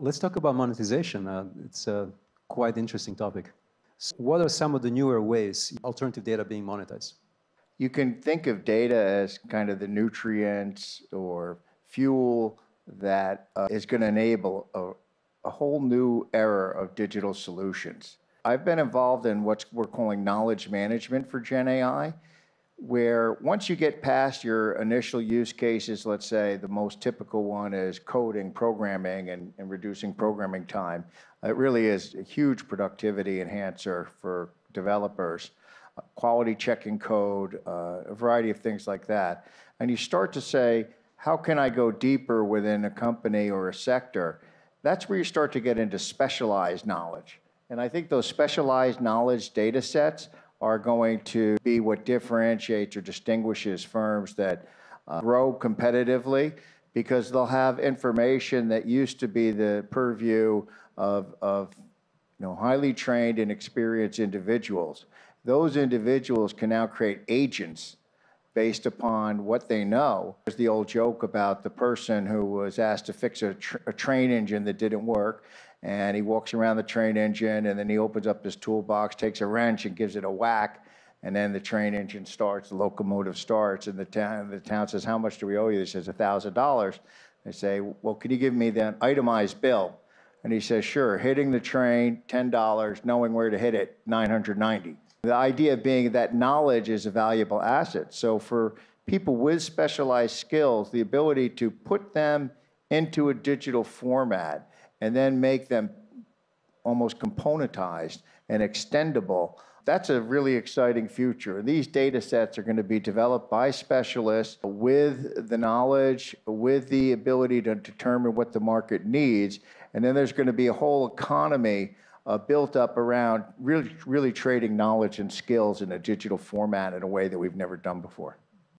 Let's talk about monetization. Uh, it's a quite interesting topic. So what are some of the newer ways alternative data being monetized? You can think of data as kind of the nutrients or fuel that uh, is going to enable a, a whole new era of digital solutions. I've been involved in what we're calling knowledge management for Gen AI, where once you get past your initial use cases, let's say the most typical one is coding, programming, and, and reducing programming time, it really is a huge productivity enhancer for developers. Uh, quality checking code, uh, a variety of things like that. And you start to say, how can I go deeper within a company or a sector? That's where you start to get into specialized knowledge. And I think those specialized knowledge data sets are going to be what differentiates or distinguishes firms that uh, grow competitively because they'll have information that used to be the purview of, of you know, highly trained and experienced individuals. Those individuals can now create agents based upon what they know. There's the old joke about the person who was asked to fix a, tr a train engine that didn't work, and he walks around the train engine and then he opens up his toolbox, takes a wrench and gives it a whack, and then the train engine starts, the locomotive starts, and the town, the town says, how much do we owe you? He says, $1,000. They say, well, can you give me the itemized bill? And he says, sure, hitting the train, $10, knowing where to hit it, 990. The idea being that knowledge is a valuable asset. So for people with specialized skills, the ability to put them into a digital format and then make them almost componentized and extendable, that's a really exciting future. These data sets are going to be developed by specialists with the knowledge, with the ability to determine what the market needs. And then there's going to be a whole economy uh, built up around really, really trading knowledge and skills in a digital format in a way that we've never done before.